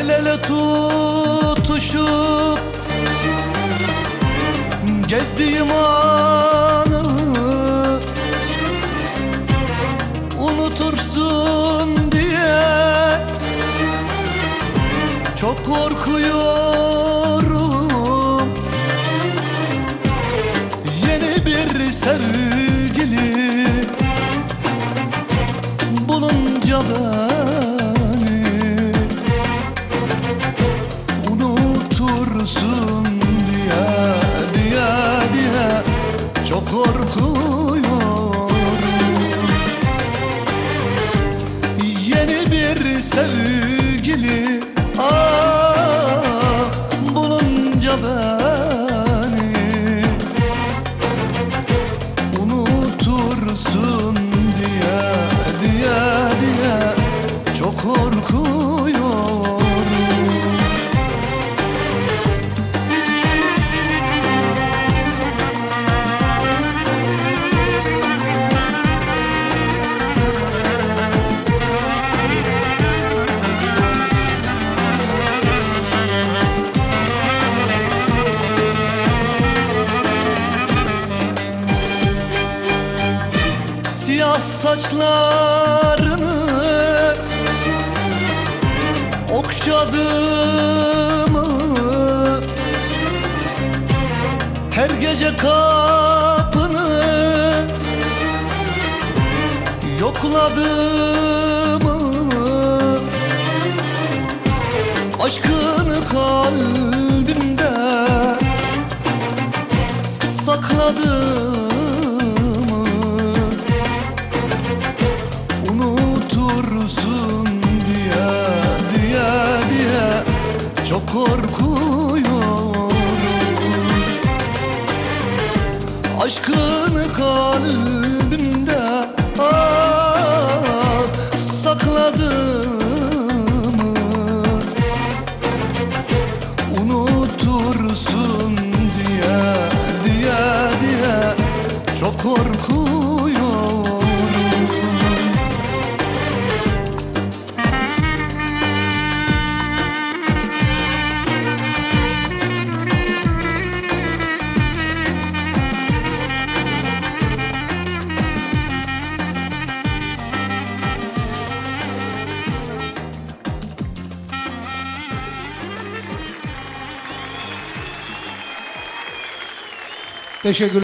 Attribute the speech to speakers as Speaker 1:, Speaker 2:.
Speaker 1: El ele tutuşup Gezdiğim anı Unutursun diye Çok korkuyorum. Yeni bir sevgili Bulunca ben Unutursun diye diye diye Çok korkuyorum. Yeni bir sevgili ah bulunca beni Unutursun diye diye diye Çok korkuyorum saçlarını Okşadığımı Her gece kapını Yokladığımı Aşkını kalbimde Sakladığımı korkuyorum Aşkını kalbimde
Speaker 2: Teşekkür